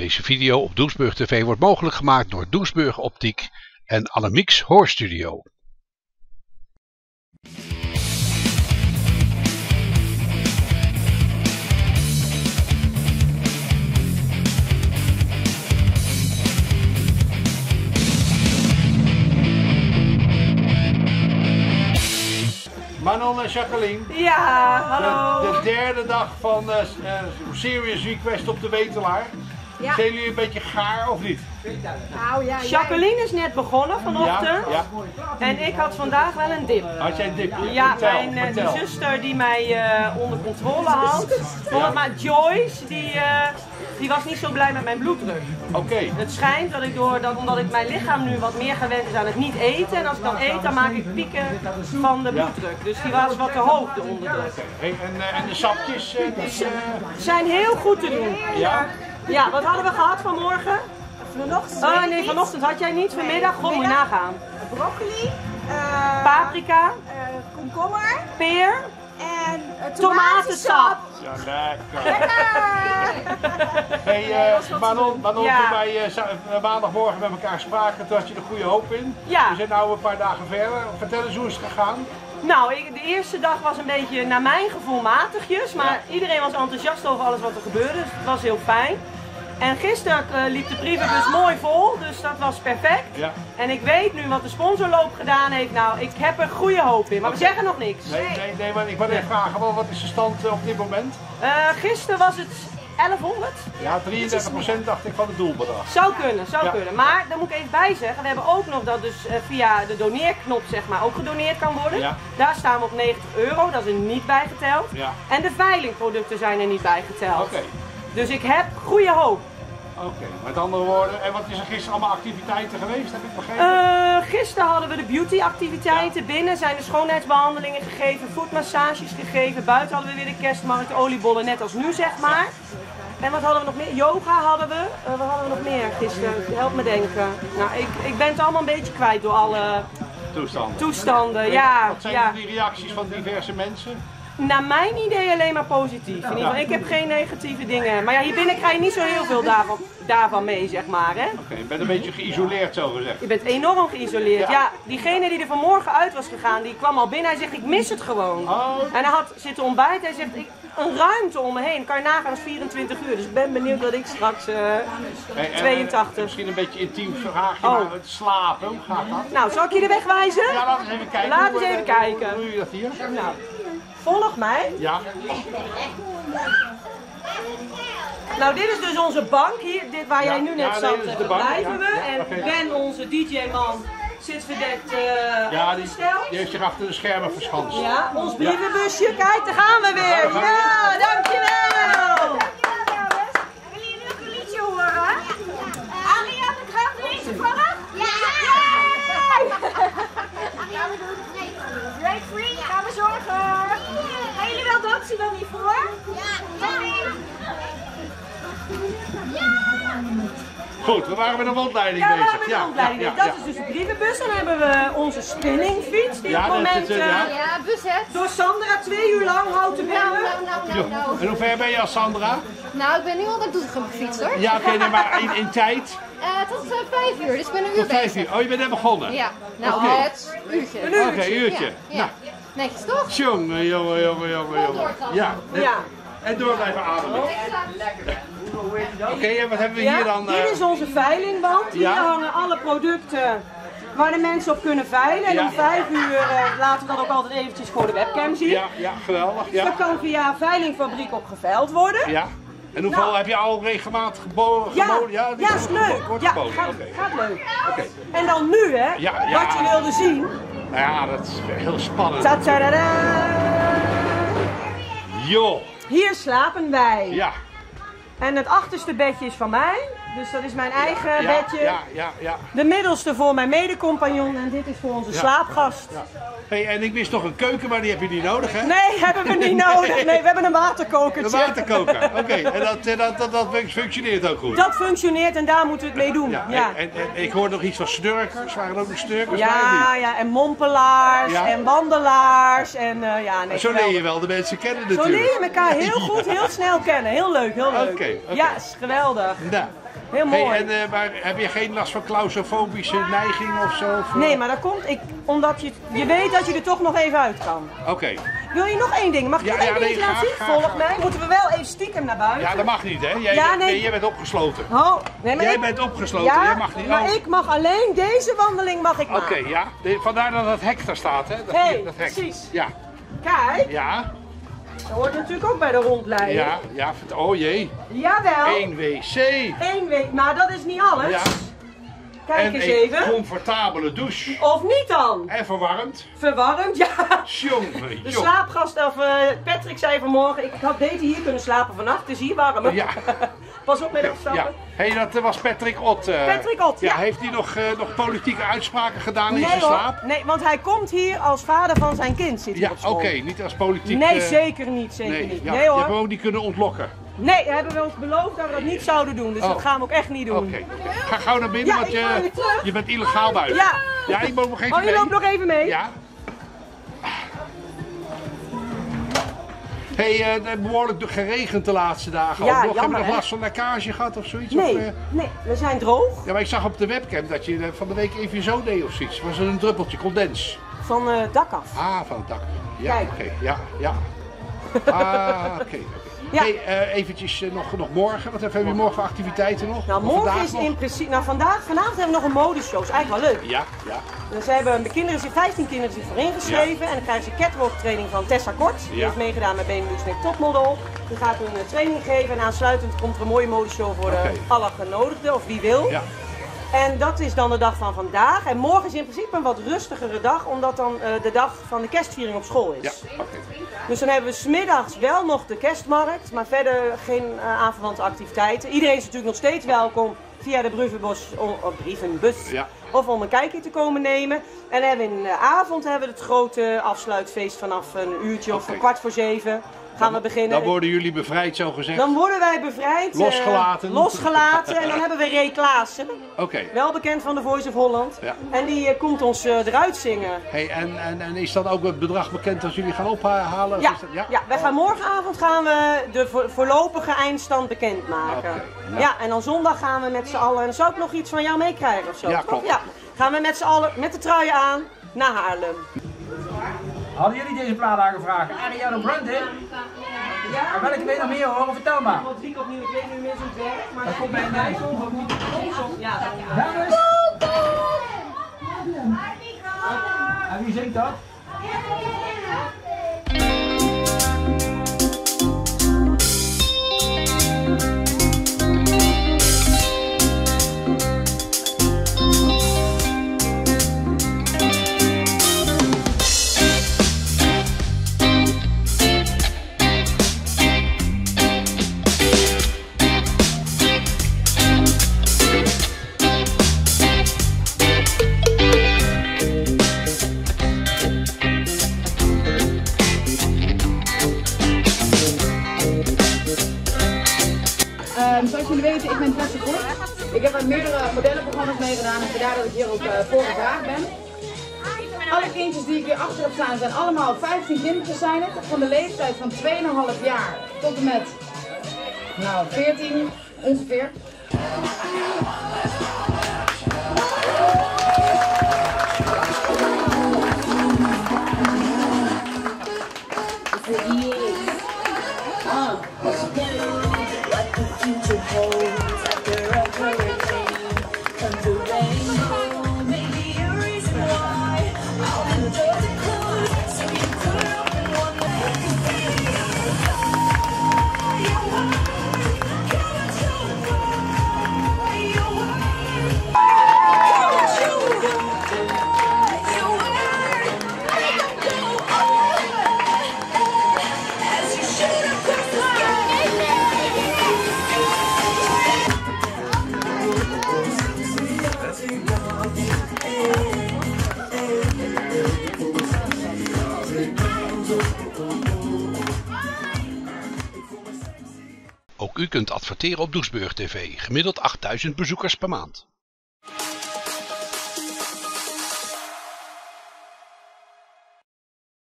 Deze video op Doesburg TV wordt mogelijk gemaakt door Doesburg Optiek en Alamix Hoorstudio. Manon en Jacqueline. Ja, hallo. De, de derde dag van eh, eh, Serious Request op de Wetelaar. Ja. Zijn jullie een beetje gaar of niet? Nou ja, Jacqueline is net begonnen vanochtend. Ja, En ik had vandaag wel een dip. Had jij een dipje? Ja, vertel, mijn eh, vertel. die zuster die mij eh, onder controle houdt. Maar Joyce, die, eh, die was niet zo blij met mijn bloeddruk. Oké, Het schijnt dat ik door, dat omdat ik mijn lichaam nu wat meer gewend is aan het niet eten. En als ik dan eet, dan maak ik pieken van de bloeddruk. Dus die was wat te hoog, de onderdruk. Hey, en, eh, en de sapjes? eh, die, Zijn heel goed te doen. ja? Ja, wat hadden we gehad vanmorgen? vanochtend Oh nee, vanochtend had jij niet. Vanmiddag, god moet je nagaan. broccoli, eh, Paprika, eh, komkommer peer, en uh, tomatensap. Ja, lekker. Lekker! Hey, eh Manon, Manon Ja. toen wij eh, eh, maandagmorgen met elkaar spraken, toen had je er goede hoop in. Ja. We zijn nu een paar dagen verder. Vertel eens hoe is het gegaan? Nou, ik, de eerste dag was een beetje naar mijn gevoel matigjes, maar iedereen was enthousiast over alles wat er gebeurde, dus het was heel fijn. En gisteren eh, liep de brievenbus mooi vol, dus dat was perfect. Ja. En ik weet nu wat de sponsorloop gedaan heeft. Nou, ik heb er goede hoop in, maar we zeggen nog niks. Nee, nee, nee, maar ik wil even vragen, wel, wat is de stand eh, op dit moment? Eh, gisteren was het 1100. Ja, 33% dacht ik van het doelbedrag. Zou kunnen, zou Ja. kunnen. Maar daar moet ik even bij zeggen, we hebben ook nog dat dus eh, via de doneerknop zeg maar ook gedoneerd kan worden. Ja. Daar staan we op 90 euro, dat is er niet bijgeteld. Ja. En de veilingproducten zijn er niet bijgeteld. Oké. Dus ik heb goede hoop. Oké, met andere woorden, en wat is er gisteren allemaal activiteiten geweest, heb ik begrepen? Eh, gisteren hadden we de beauty-activiteiten. Binnen zijn de schoonheidsbehandelingen gegeven, voetmassages gegeven. Buiten hadden we weer de kerstmarkt, oliebollen, net als nu zeg maar. En wat hadden we nog meer? Yoga hadden we. Eh, wat hadden we nog meer gisteren? Help me denken. Nou, ik, ik ben het allemaal een beetje kwijt door alle Toestanden. toestanden. Ja, Wat zijn ja. die reacties van diverse mensen? Naar mijn idee alleen maar positief. In ieder geval, ik heb geen negatieve dingen. Maar ja, hier binnen krijg je niet zo heel veel daarvan, daarvan mee, zeg maar. Hè? Oké, je bent een beetje geïsoleerd zo gezegd. Je bent enorm geïsoleerd. Ja. Ja. diegene die er vanmorgen uit was gegaan, die kwam al binnen. Hij zegt, ik mis het gewoon. Oh. En hij had zitten ontbijten. Hij zegt, ik, een ruimte om me heen. Kan je nagaan, dat is 24 uur. Dus ik ben benieuwd dat ik straks eh, Hey, en, 82. Misschien een beetje intiem vraagje, Oh. maar het slapen, hoe gaat dat? Nou, zal ik je de weg wijzen? Ja, laten we eens even kijken. Laten we Hoe, eens even eh, kijken. Hoe doe je dat hier? Nou, volg mij. Ja, Nou, dit is dus onze bank hier. Dit waar Ja, jij nu net ja, zat, bank, blijven we. En. Ben, onze DJ-man, zit verdekt eh ja die, die heeft zich achter de schermen verschanst. Ja, ons brievenbusje. Kijk, daar gaan we weer. Ja, dankjewel. Willen jullie nog een liedje horen? Ariane Grande is er vanaf? Ja! Ariane doet het Break free, gaan we zorgen. Gaan jullie wel niet voor? Goed, we waren met een rondleiding Ja, bezig. hebben de rondleiding. ja, dat ja. is dus de brievenbus. Dan hebben we onze spinningfiets. Die Ja, op dat het is moment het, eh, ja. Ja, bezet. door Sandra twee uur lang houdt te Nou, bellen. nou, nou, nou, nou. En hoe ver ben je als Sandra? Nou, ik ben nu al naar Doetinchem gefietst hoor. Ja, oké, nee, maar in, in tijd? Eh, tot uh, vijf uur, dus ik ben een uur Tot vijf bezig. uur. Oh, je bent net begonnen? Ja, nou Oké. het uurtje. Oké, uurtje. Ja, Nou, ja. Netjes toch? jongen, jongen, jongen, jongen, jongen. Ja. En, Ja. en door blijven ademen. Oké, en wat hebben we Ja, hier dan? dit eh, is onze veilingband. Hier Ja. hangen alle producten waar de mensen op kunnen veilen. En Ja. om vijf uur eh, laten we dat ook altijd eventjes voor de webcam zien. Ja, ja, geweldig. Dat Ja. kan via veilingfabriek op geveild worden. ja. En hoeveel Nou. heb je al regelmatig geboden? Ja, geboden? ja, die is leuk. Wordt Ja, geboden. gaat, leuk. Oké. En dan nu, hè, Ja, ja. wat je wilde zien. Nou ja, dat is heel spannend. Joh. Hier slapen wij. Ja. En het achterste bedje is van mij. Dus dat is mijn eigen Ja, bedje. ja, ja, ja. De middelste voor mijn medecompagnon. En dit is voor onze slaapgast. ja. Hey, en ik wist nog een keuken, maar die heb je niet nodig, hè? Nee, hebben we niet nodig. Nee, we hebben een waterkokertje. Een waterkoker. Oké, en dat, dat, dat, dat functioneert ook goed. Dat functioneert en daar moeten we het mee doen. Ja, Ja, En, en, en ik hoorde nog iets van snurkers. Waren er ook nog snurkers ja, ja, en mompelaars en wandelaars. En eh, ja, nee, Zo leer je wel de mensen kennen Zo natuurlijk. leer je elkaar heel goed, heel snel kennen. Heel leuk, heel leuk. Oké, oké. Ja, is geweldig. Nou, Heel mooi. Hey, en, eh, maar heb je geen last van claustrofobische neiging of zo? Of, eh? Nee, maar dat komt ik, omdat je, je weet dat je er toch nog even uit kan. Oké. Wil je nog één ding? Mag ik Ja, nog één ja, nee, laten zien? Volg mij. Moeten we wel even stiekem naar buiten? Ja, dat mag niet, hè? Jij, Ja, nee. nee, jij bent opgesloten. Oh, nee, maar Jij ik- bent opgesloten, ja, jij mag niet. maar Oh. ik mag alleen deze wandeling mag ik Oké, maken. ja. De- vandaar dat het hek daar staat, hè? Dat, Hey, dat hek. precies. Ja, Kijk, ja, dat hoort natuurlijk ook bij de rondleiding. ja, ja. Oh jee. Jawel. 1 wc. Eén week, maar dat is niet alles. Ja. Kijk En eens een even. comfortabele douche. Of niet dan? En verwarmd. Verwarmd, ja. Jongen, De slaapgast, of eh, Patrick zei vanmorgen, ik had beter hier kunnen slapen vannacht, het is hier warm. Ja. Pas op met afstappen. Ja. Hey, dat eh, was Patrick Ott. eh. Patrick Ott, ja. Heeft hij nog, eh, nog politieke uitspraken gedaan in Nee zijn hoor, slaap? nee, want hij komt hier als vader van zijn kind zit hier Ja, oké. Niet als politiek... Nee, zeker niet, zeker Nee, niet. ja, nee je hoor. hebt hem ook niet kunnen ontlokken. Nee, hebben we ons beloofd dat we dat niet zouden doen, dus Oh. dat gaan we ook echt niet doen. Oké. Ga gauw naar binnen, Ja, want je, je bent illegaal buiten. Ja. Ja, ik moet nog even Oh, je mee. loopt nog even mee? Ja. Hey, eh, het heeft behoorlijk geregend de laatste dagen. Ja, ook nog. Heb je jammer, nog last van lekkage gehad of zoiets? Nee, Of, eh, nee, we zijn droog ja, maar ik zag op de webcam dat je eh, van de week even zo deed of zoiets. Was er een druppeltje condens? van het dak af. Ah, van het dak. Ja, oké. Ja, ja. Ah, oké. oké. Ja. Hey, eh, eventjes eh, nog, nog morgen. Wat hebben we morgen voor activiteiten nog? Nou, Of morgen is nog? in principe, nou vandaag, vanavond hebben we nog een modeshow, is eigenlijk wel leuk. Ja, ja. Dus hebben de kinderen, zich- 15 kinderen zich voor ingeschreven en dan krijgen ze catwalk training van Tessa Kort. Die Ja. heeft meegedaan met Benelux Topmodel. Die gaat hun een training geven en aansluitend komt er een mooie modeshow voor alle genodigden of wie wil. Ja. En dat is dan de dag van vandaag. En morgen is in principe een wat rustigere dag, omdat dan eh, de dag van de kerstviering op school Ja, is. oké. Dus dan hebben we smiddags wel nog de kerstmarkt, maar verder geen uh, aanverwante activiteiten. Iedereen is natuurlijk nog steeds welkom via de brievenbus, o- of brievenbus Ja. of om een kijkje te komen nemen. En hebben we in de avond hebben we het grote afsluitfeest vanaf een uurtje of een kwart voor zeven. Gaan we beginnen. Dan worden jullie bevrijd, zo gezegd. Dan worden wij bevrijd. eh, Losgelaten. losgelaten. En dan hebben we Ray Klaassen, Oké. wel bekend van de Voice of Holland. Ja. En die eh, komt ons eh, eruit zingen. Hey, en, en, en is dan ook het bedrag bekend als jullie gaan ophalen? Ja, dat- ja? wij gaan morgenavond gaan we de vo- voorlopige eindstand bekendmaken. Oké, nou. Ja, en dan zondag gaan we met z'n allen. En zou ik nog iets van jou meekrijgen of zo? Ja, klopt. Ja. Gaan we met z'n allen met de truien aan naar Haarlem. Hadden jullie deze plaat aangevraagd? Ariana Grande? Ja, Maar welke weet je nog meer horen? Vertel maar. Wiek opnieuw, ik weet niet meer hoe het werkt, maar dat komt bij mij. Ja, dan- Dames? En wie zingt dat? Jullie weten, ik ben Tessa Kort. Ik heb aan meerdere modellenprogramma's meegedaan en vandaar dat ik hier ook uh, voor gevraagd ben. Alle kindjes die ik hier achter heb staan zijn allemaal 15 kindertjes zijn het. Van de leeftijd van 2,5 jaar tot en met nou, 14 ongeveer. U kunt adverteren op Doesburg TV, gemiddeld 8000 bezoekers per maand.